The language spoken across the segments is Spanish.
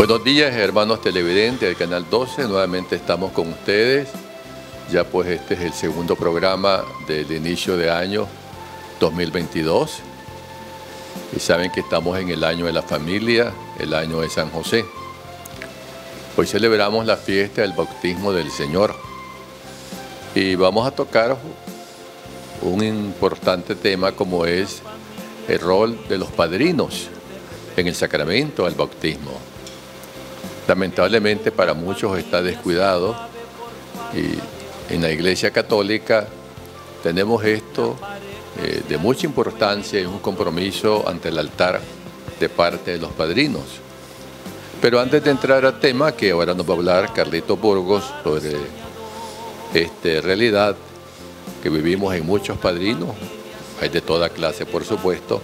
Buenos días, hermanos televidentes del Canal 12. Nuevamente estamos con ustedes. Ya pues este es el segundo programa del inicio de año 2022. Y saben que estamos en el año de la familia, el año de San José. Hoy celebramos la fiesta del bautismo del Señor. Y vamos a tocar un importante tema como es el rol de los padrinos en el sacramento del bautismo lamentablemente para muchos está descuidado y en la Iglesia Católica tenemos esto eh, de mucha importancia y un compromiso ante el altar de parte de los padrinos. Pero antes de entrar al tema, que ahora nos va a hablar Carlito Burgos sobre esta realidad que vivimos en muchos padrinos, hay de toda clase por supuesto,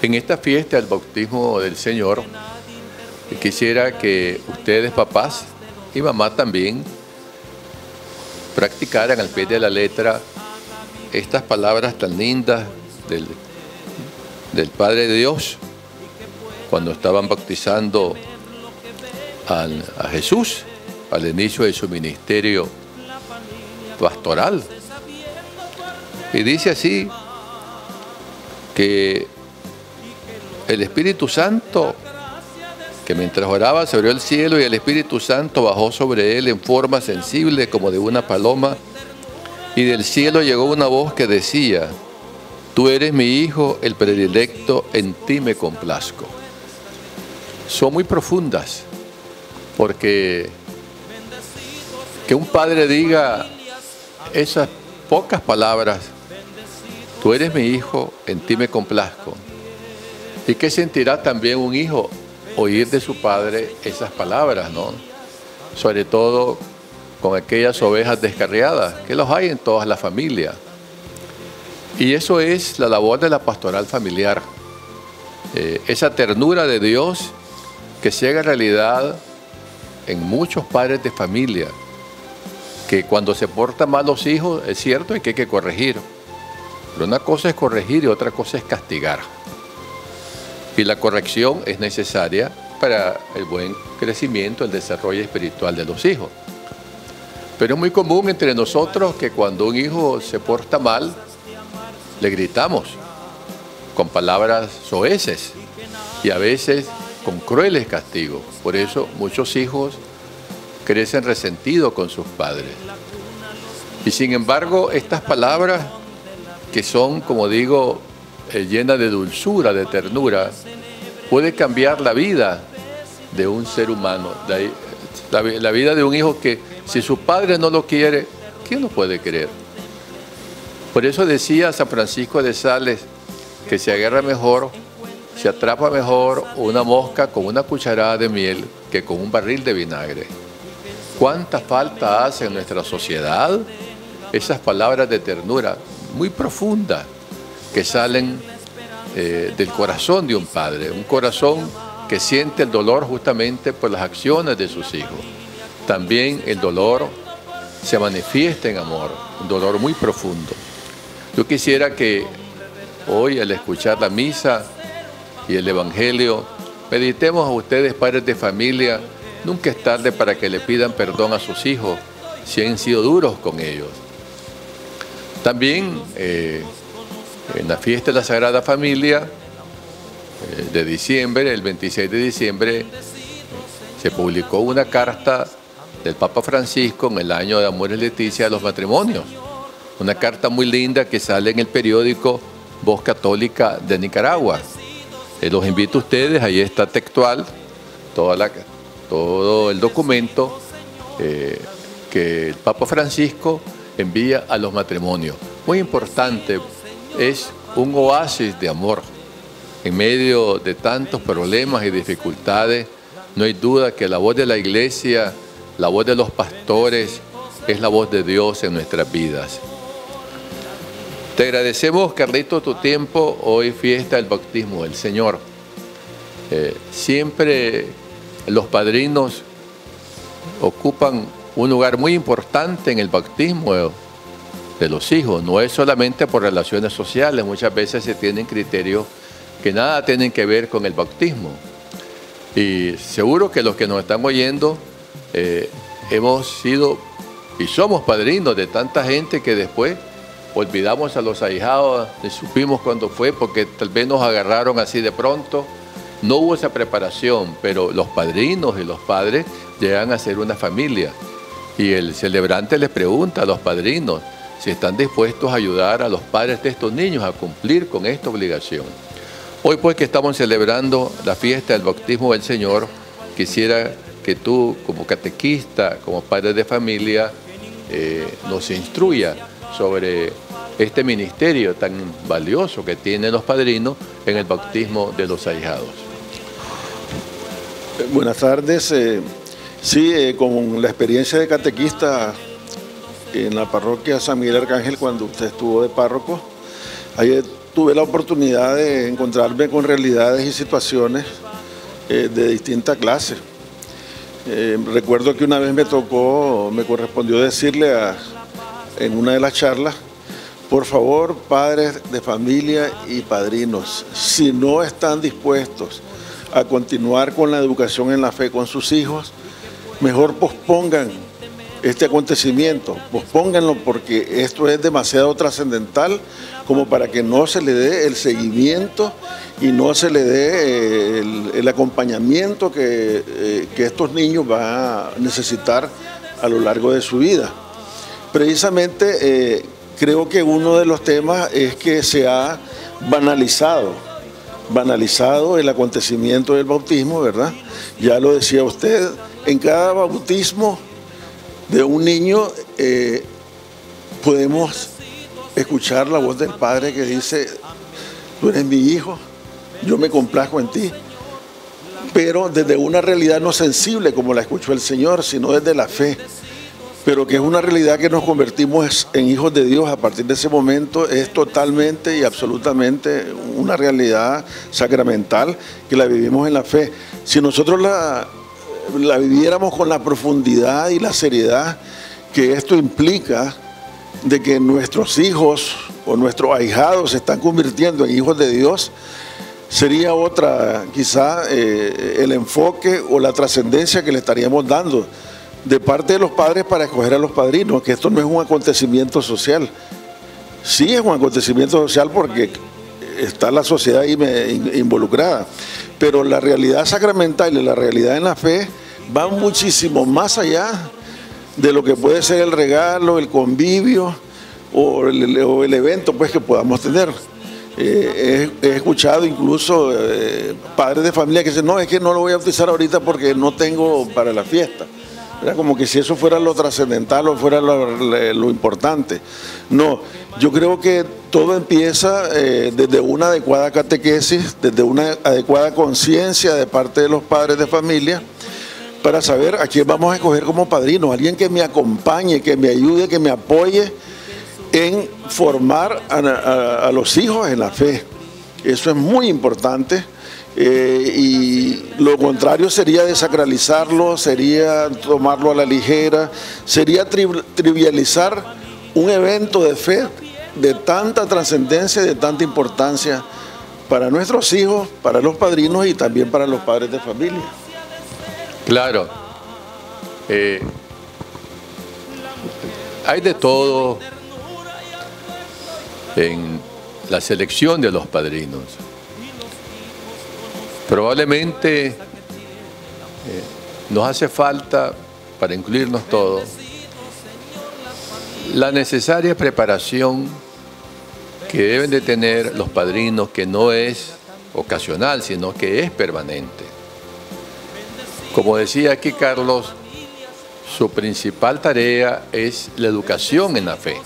en esta fiesta del bautismo del Señor, quisiera que ustedes, papás y mamá también, practicaran al pie de la letra estas palabras tan lindas del, del Padre de Dios cuando estaban bautizando a Jesús al inicio de su ministerio pastoral. Y dice así que el Espíritu Santo que mientras oraba se abrió el cielo y el Espíritu Santo bajó sobre él en forma sensible como de una paloma, y del cielo llegó una voz que decía, Tú eres mi hijo, el predilecto, en ti me complazco. Son muy profundas, porque que un padre diga esas pocas palabras, Tú eres mi hijo, en ti me complazco. ¿Y qué sentirá también un hijo oír de su padre esas palabras, ¿no? Sobre todo con aquellas ovejas descarriadas, que los hay en todas las familias. Y eso es la labor de la pastoral familiar. Eh, esa ternura de Dios que se haga realidad en muchos padres de familia, que cuando se portan mal los hijos, es cierto, que hay que corregir. Pero una cosa es corregir y otra cosa es castigar y la corrección es necesaria para el buen crecimiento, el desarrollo espiritual de los hijos. Pero es muy común entre nosotros que cuando un hijo se porta mal, le gritamos con palabras soeces y a veces con crueles castigos. Por eso muchos hijos crecen resentidos con sus padres. Y sin embargo, estas palabras que son, como digo, eh, llena de dulzura, de ternura, puede cambiar la vida de un ser humano, la, la, vida de un hijo que si su padre no lo quiere, ¿quién lo puede querer? Por eso decía San Francisco de Sales que se agarra mejor, se atrapa mejor una mosca con una cucharada de miel que con un barril de vinagre. ¿Cuánta falta hace en nuestra sociedad esas palabras de ternura muy profundas? Que salen eh, del corazón de un padre, un corazón que siente el dolor justamente por las acciones de sus hijos. También el dolor se manifiesta en amor, un dolor muy profundo. Yo quisiera que hoy al escuchar la misa y el Evangelio, meditemos a ustedes, padres de familia, nunca es tarde para que le pidan perdón a sus hijos si han sido duros con ellos. También eh, en la fiesta de la Sagrada Familia eh, de diciembre, el 26 de diciembre, se publicó una carta del Papa Francisco en el año de Amor y Leticia de los matrimonios. Una carta muy linda que sale en el periódico Voz Católica de Nicaragua. Eh, los invito a ustedes, ahí está textual todo el documento eh, que el Papa Francisco envía a los matrimonios. Muy importante es un oasis de amor. En medio de tantos problemas y dificultades, no hay duda que la voz de la iglesia, la voz de los pastores, es la voz de Dios en nuestras vidas. Te agradecemos, Carlito, tu tiempo. Hoy fiesta del bautismo del Señor. Eh, siempre los padrinos ocupan un lugar muy importante en el bautismo de los hijos. No es solamente por relaciones sociales, muchas veces se tienen criterios que nada tienen que ver con el bautismo. Y seguro que los que nos están oyendo eh, hemos sido y somos padrinos de tanta gente que después olvidamos a los ahijados, ni supimos cuándo fue, porque tal vez nos agarraron así de pronto. No hubo esa preparación, pero los padrinos y los padres llegan a ser una familia. Y el celebrante les pregunta a los padrinos si están dispuestos a ayudar a los padres de estos niños a cumplir con esta obligación. Hoy pues que estamos celebrando la fiesta del bautismo del Señor, quisiera que tú como catequista, como padre de familia, eh, nos instruya sobre este ministerio tan valioso que tienen los padrinos en el bautismo de los ahijados. Buenas tardes. Eh, sí, eh, con la experiencia de catequista en la parroquia San Miguel Arcángel, cuando usted estuvo de párroco, ahí tuve la oportunidad de encontrarme con realidades y situaciones de distinta clase. recuerdo que una vez me tocó, me correspondió decirle en una de las charlas, por favor, padres de familia y padrinos, si no están dispuestos a continuar con la educación en la fe con sus hijos, mejor pospongan este acontecimiento, pospónganlo porque esto es demasiado trascendental como para que no se le dé el seguimiento y no se le dé eh, el, acompañamiento que, eh, que estos niños van a necesitar a lo largo de su vida. Precisamente eh, creo que uno de los temas es que se ha banalizado, banalizado el acontecimiento del bautismo, ¿verdad? Ya lo decía usted, en cada bautismo de un niño eh, podemos escuchar la voz del Padre que dice, tú eres mi hijo, yo me complazco en ti. Pero desde una realidad no sensible como la escuchó el Señor, sino desde la fe pero que es una realidad que nos convertimos en hijos de Dios a partir de ese momento, es totalmente y absolutamente una realidad sacramental que la vivimos en la fe. Si nosotros la, la viviéramos con la profundidad y la seriedad que esto implica, de que nuestros hijos o nuestros ahijados se están convirtiendo en hijos de Dios, sería otra, quizá eh, el enfoque o la trascendencia que le estaríamos dando de parte de los padres para escoger a los padrinos, que esto no es un acontecimiento social. Sí es un acontecimiento social porque está la sociedad involucrada, pero la realidad sacramental y la realidad en la fe van muchísimo más allá de lo que puede ser el regalo, el convivio o el, evento pues, que podamos tener. Eh, he, escuchado incluso eh, padres de familia que dicen, no, es que no lo voy a utilizar ahorita porque no tengo para la fiesta. Era como que si eso fuera lo trascendental o fuera lo, importante. No, yo creo que todo empieza eh, desde una adecuada catequesis, desde una adecuada conciencia de parte de los padres de familia, para saber a quién vamos a escoger como padrino, alguien que me acompañe, que me ayude, que me apoye en formar a los hijos en la fe. Eso es muy importante eh, y lo contrario sería desacralizarlo, sería tomarlo a la ligera, sería trivializar un evento de fe de tanta trascendencia, de tanta importancia para nuestros hijos, para los padrinos y también para los padres de familia. Claro. Eh, hay de todo en la selección de los padrinos. Probablemente eh, nos hace falta, para incluirnos todos, la necesaria preparación que deben de tener los padrinos, que no es ocasional, sino que es permanente. Como decía aquí Carlos, su principal tarea es la educación en la fe.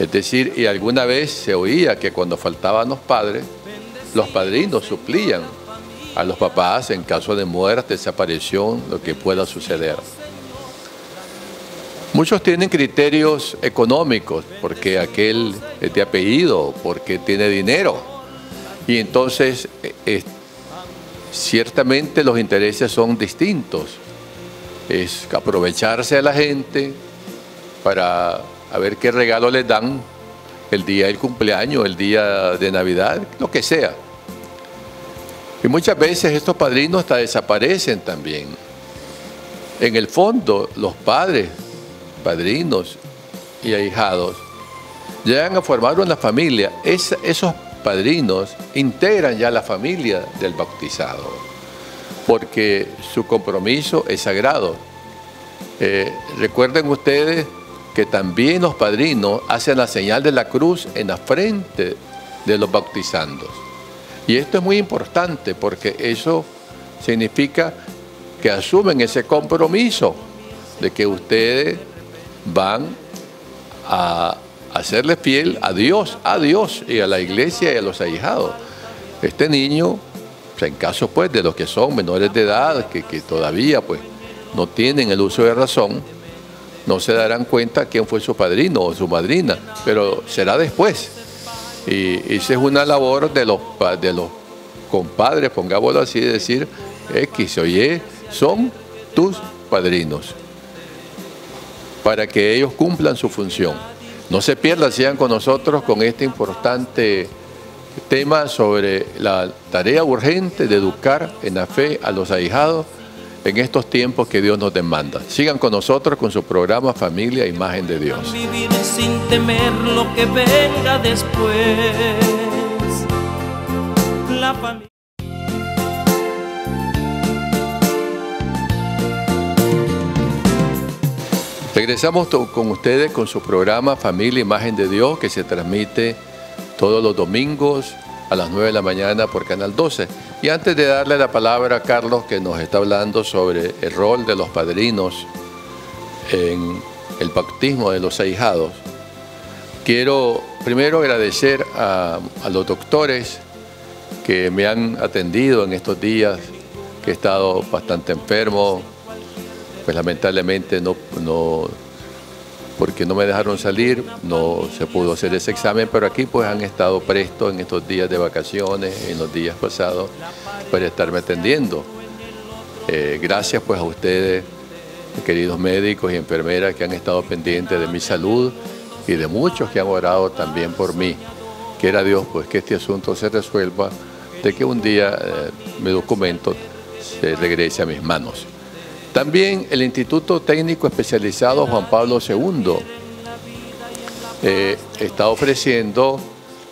Es decir, y alguna vez se oía que cuando faltaban los padres, los padrinos suplían a los papás en caso de muerte, desaparición, lo que pueda suceder. Muchos tienen criterios económicos, porque aquel es de apellido, porque tiene dinero. Y entonces, eh, ciertamente los intereses son distintos. Es aprovecharse a la gente para ver qué regalo les dan el día del cumpleaños, el día de Navidad, lo que sea. Y muchas veces estos padrinos hasta desaparecen también. En el fondo, los padres, padrinos y ahijados, llegan a formar una familia. esos padrinos integran ya la familia del bautizado, porque su compromiso es sagrado. Eh, recuerden ustedes que también los padrinos hacen la señal de la cruz en la frente de los bautizandos. Y esto es muy importante porque eso significa que asumen ese compromiso de que ustedes van a hacerle fiel a Dios, a Dios y a la iglesia y a los ahijados. Este niño, en caso pues de los que son menores de edad, que, que todavía pues no tienen el uso de razón, no se darán cuenta quién fue su padrino o su madrina, pero será después. Y esa es una labor de los, de los compadres, pongámoslo así, de decir, X o son tus padrinos, para que ellos cumplan su función. No se pierdan, sigan con nosotros con este importante tema sobre la tarea urgente de educar en la fe a los ahijados en estos tiempos que Dios nos demanda. Sigan con nosotros con su programa Familia Imagen de Dios. Vivir sin temer lo que venga después. La Regresamos con ustedes con su programa Familia Imagen de Dios que se transmite todos los domingos a las 9 de la mañana por Canal 12. Y antes de darle la palabra a Carlos que nos está hablando sobre el rol de los padrinos en el bautismo de los ahijados, quiero primero agradecer a, a los doctores que me han atendido en estos días, que he estado bastante enfermo, pues lamentablemente no, no, porque no me dejaron salir, no se pudo hacer ese examen, pero aquí pues han estado prestos en estos días de vacaciones, en los días pasados, para estarme atendiendo. Eh, gracias pues a ustedes, queridos médicos y enfermeras que han estado pendientes de mi salud y de muchos que han orado también por mí. Quiera Dios pues que este asunto se resuelva, de que un día eh, mi documento se regrese a mis manos. También el Instituto Técnico Especializado Juan Pablo II eh, está ofreciendo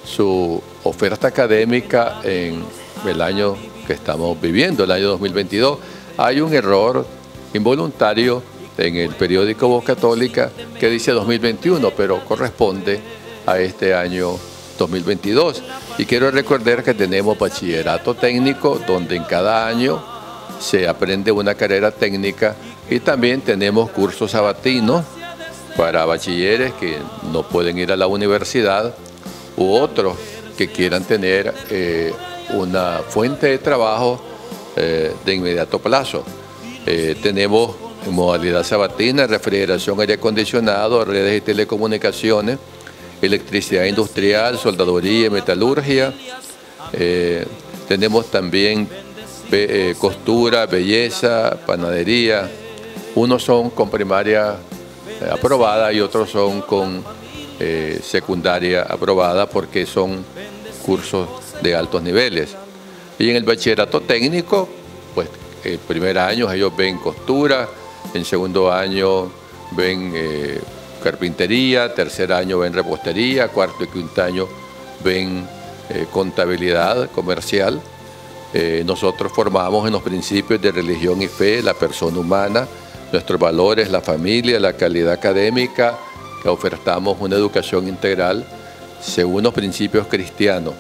su oferta académica en el año que estamos viviendo, el año 2022. Hay un error involuntario en el periódico Voz Católica que dice 2021, pero corresponde a este año 2022. Y quiero recordar que tenemos bachillerato técnico, donde en cada año se aprende una carrera técnica y también tenemos cursos sabatinos para bachilleres que no pueden ir a la universidad u otros que quieran tener eh, una fuente de trabajo eh, de inmediato plazo. Eh, tenemos en modalidad sabatina refrigeración, aire acondicionado, redes y telecomunicaciones, electricidad industrial, soldaduría, metalurgia. tenemos también eh, costura, belleza, panadería. Unos son con primaria eh, aprobada y otros son con eh, secundaria aprobada porque son cursos de altos niveles. Y en el bachillerato técnico, pues el primer año ellos ven costura, en segundo año ven carpintería, tercer año ven repostería, cuarto y quinto año ven contabilidad comercial eh, nosotros formamos en los principios de religión y fe la persona humana, nuestros valores, la familia, la calidad académica, que ofertamos una educación integral según los principios cristianos.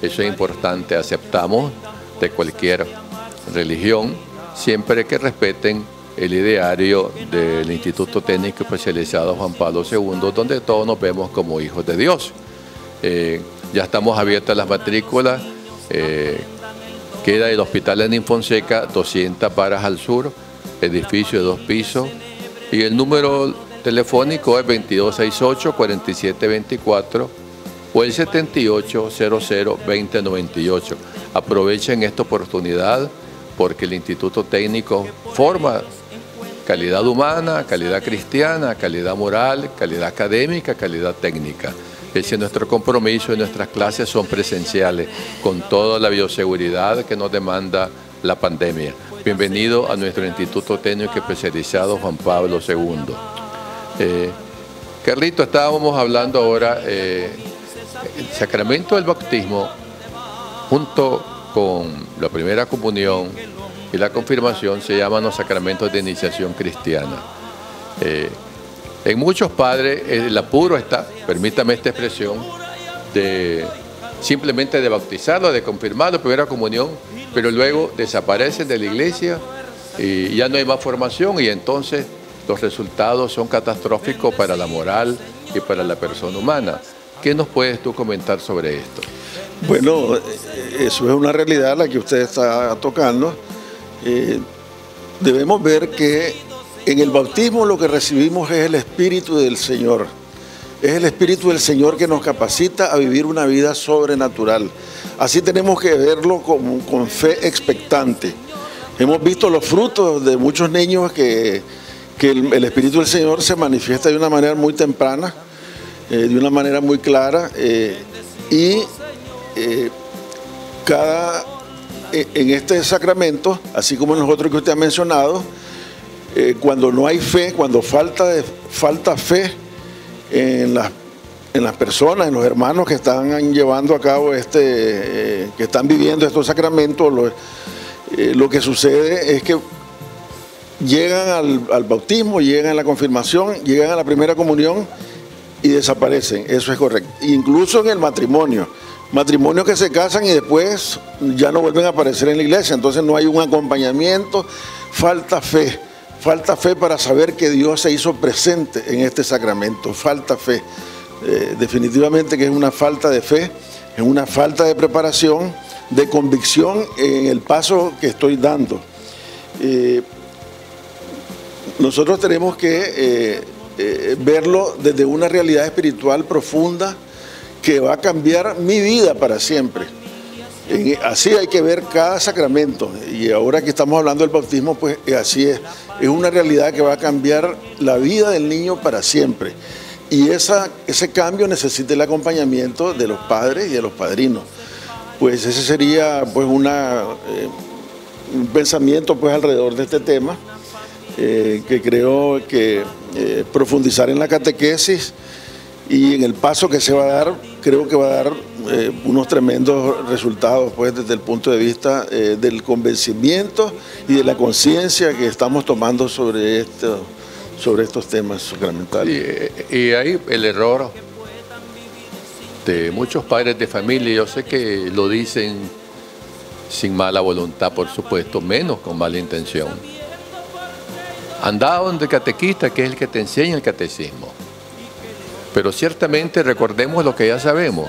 Eso es importante, aceptamos de cualquier religión, siempre que respeten el ideario del Instituto Técnico Especializado Juan Pablo II, donde todos nos vemos como hijos de Dios. Eh, ya estamos abiertas las matrículas. Eh, Queda el Hospital en Fonseca, 200 varas al sur, edificio de dos pisos. Y el número telefónico es 2268-4724 o el 7800-2098. Aprovechen esta oportunidad porque el Instituto Técnico forma calidad humana, calidad cristiana, calidad moral, calidad académica, calidad técnica. Ese es nuestro compromiso y nuestras clases son presenciales, con toda la bioseguridad que nos demanda la pandemia. Bienvenido a nuestro Instituto Técnico Especializado Juan Pablo II. Eh, Carlito, estábamos hablando ahora, eh, el sacramento del bautismo, junto con la primera comunión y la confirmación, se llaman los sacramentos de iniciación cristiana. Eh, en muchos padres el apuro está, permítame esta expresión, de simplemente de bautizarlo, de confirmarlo, primera comunión, pero luego desaparecen de la iglesia y ya no hay más formación y entonces los resultados son catastróficos para la moral y para la persona humana. ¿Qué nos puedes tú comentar sobre esto? Bueno, eso es una realidad la que usted está tocando. Eh, debemos ver que en el bautismo lo que recibimos es el Espíritu del Señor. Es el Espíritu del Señor que nos capacita a vivir una vida sobrenatural. Así tenemos que verlo con, con fe expectante. Hemos visto los frutos de muchos niños que, que el, Espíritu del Señor se manifiesta de una manera muy temprana, eh, de una manera muy clara, eh, y eh, cada, en este sacramento, así como en los otros que usted ha mencionado, cuando no hay fe, cuando falta, falta fe en las, en las personas, en los hermanos que están llevando a cabo este, que están viviendo estos sacramentos, lo, lo que sucede es que llegan al, bautismo, llegan a la confirmación, llegan a la primera comunión y desaparecen. Eso es correcto. Incluso en el matrimonio. Matrimonios que se casan y después ya no vuelven a aparecer en la iglesia. Entonces no hay un acompañamiento, falta fe. Falta fe para saber que Dios se hizo presente en este sacramento. Falta fe. Eh, definitivamente que es una falta de fe, es una falta de preparación, de convicción en el paso que estoy dando. Eh, nosotros tenemos que eh, verlo desde una realidad espiritual profunda que va a cambiar mi vida para siempre. así hay que ver cada sacramento. Y ahora que estamos hablando del bautismo, pues así es. Es una realidad que va a cambiar la vida del niño para siempre. Y esa, ese cambio necesita el acompañamiento de los padres y de los padrinos. Pues ese sería pues una, un pensamiento pues alrededor de este tema. Eh, que creo que eh, profundizar en la catequesis y en el paso que se va a dar, creo que va a dar eh, unos tremendos resultados pues, desde el punto de vista del convencimiento y de la conciencia que estamos tomando sobre, esto, sobre estos temas sacramentales. Y, y ahí el error de muchos padres de familia, yo sé que lo dicen sin mala voluntad, por supuesto, menos con mala intención Anda donde catequista, que es el que te enseña el catecismo. Pero ciertamente recordemos lo que ya sabemos,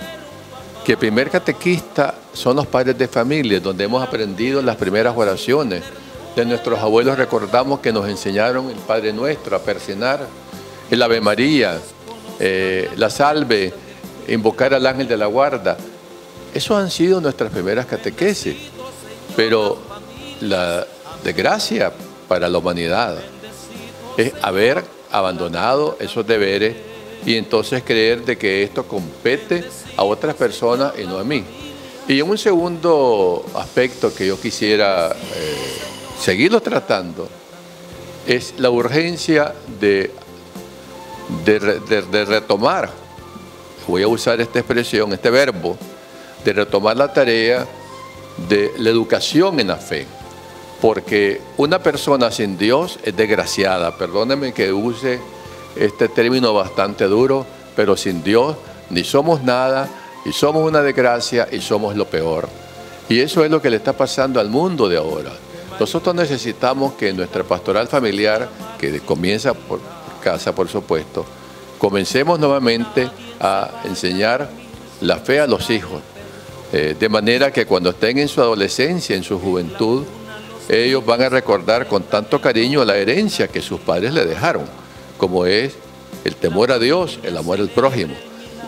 que el primer catequista son los padres de familia, donde hemos aprendido las primeras oraciones. De nuestros abuelos recordamos que nos enseñaron el Padre Nuestro a persinar, el Ave María, eh, la salve, invocar al ángel de la guarda. Esos han sido nuestras primeras catequesis, pero la desgracia para la humanidad es haber abandonado esos deberes y entonces creer de que esto compete a otras personas y no a mí. Y un segundo aspecto que yo quisiera eh, seguirlo tratando es la urgencia de, de retomar, voy a usar esta expresión, este verbo, de retomar la tarea de la educación en la fe porque una persona sin Dios es desgraciada. Perdóneme que use este término bastante duro, pero sin Dios ni somos nada, y somos una desgracia y somos lo peor. Y eso es lo que le está pasando al mundo de ahora. Nosotros necesitamos que nuestra pastoral familiar, que comienza por casa, por supuesto, comencemos nuevamente a enseñar la fe a los hijos, eh, de manera que cuando estén en su adolescencia, en su juventud, ellos van a recordar con tanto cariño la herencia que sus padres le dejaron, como es el temor a Dios, el amor al prójimo.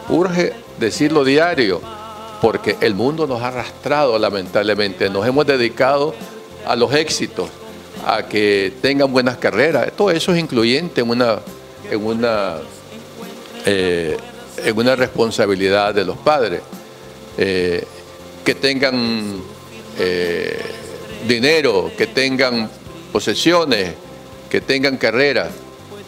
Urge decirlo diario, porque el mundo nos ha arrastrado lamentablemente, nos hemos dedicado a los éxitos, a que tengan buenas carreras. Todo eso es incluyente en una, en una, eh, en una responsabilidad de los padres. Eh, que tengan eh, dinero, que tengan posesiones, que tengan carreras.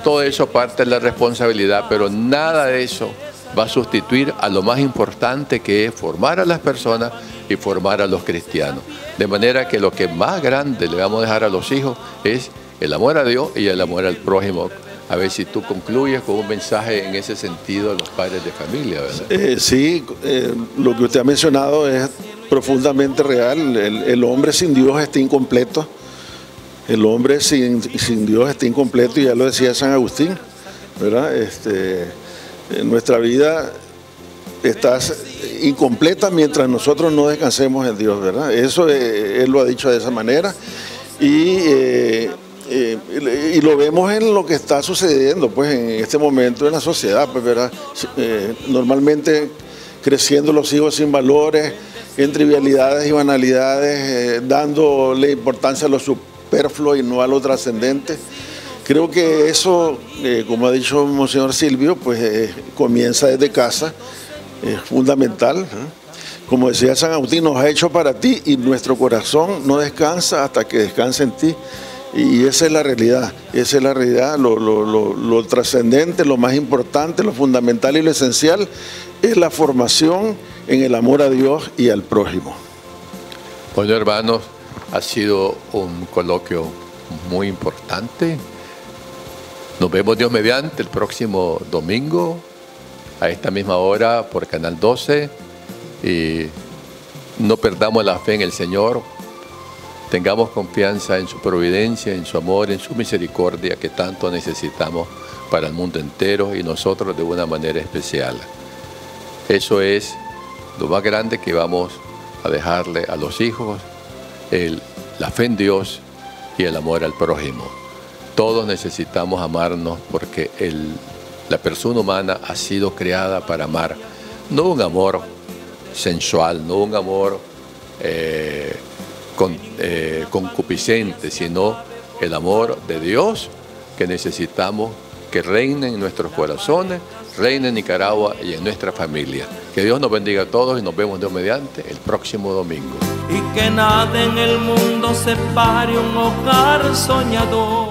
Todo eso parte de la responsabilidad, pero nada de eso va a sustituir a lo más importante que es formar a las personas y formar a los cristianos. De manera que lo que más grande le vamos a dejar a los hijos es el amor a Dios y el amor al prójimo. A ver si tú concluyes con un mensaje en ese sentido a los padres de familia, ¿verdad? Eh, sí, eh, lo que usted ha mencionado es profundamente real. El, hombre sin Dios está incompleto. El hombre sin, Dios está incompleto, y ya lo decía San Agustín, ¿verdad? Este, en nuestra vida está incompleta mientras nosotros no descansemos en Dios, ¿verdad? Eso eh, él lo ha dicho de esa manera. Y eh, y lo vemos en lo que está sucediendo pues en este momento en la sociedad, pues ¿verdad? Eh, normalmente creciendo los hijos sin valores, en trivialidades y banalidades, eh, dándole importancia a lo superfluo y no a lo trascendente. Creo que eso, como ha dicho Monseñor Silvio, pues comienza desde casa, es fundamental. Como decía San Agustín, nos ha hecho para ti y nuestro corazón no descansa hasta que descanse en ti. Y esa es la realidad, esa es la realidad, lo, trascendente, lo más importante, lo fundamental y lo esencial es la formación en el amor a Dios y al prójimo. Bueno, hermanos, ha sido un coloquio muy importante. Nos vemos Dios mediante el próximo domingo a esta misma hora por Canal 12 y no perdamos la fe en el Señor Tengamos confianza en su providencia, en su amor, en su misericordia que tanto necesitamos para el mundo entero y nosotros de una manera especial. Eso es lo más grande que vamos a dejarle a los hijos, el, la fe en Dios y el amor al prójimo. Todos necesitamos amarnos porque la persona humana ha sido creada para amar, no un amor sensual, no un amor eh, eh, concupiscente, sino el amor de Dios que necesitamos que reine en nuestros corazones, reine en Nicaragua y en nuestra familia. Que Dios nos bendiga a todos y nos vemos de mediante el próximo domingo. Y que nada en el mundo separe un hogar soñador.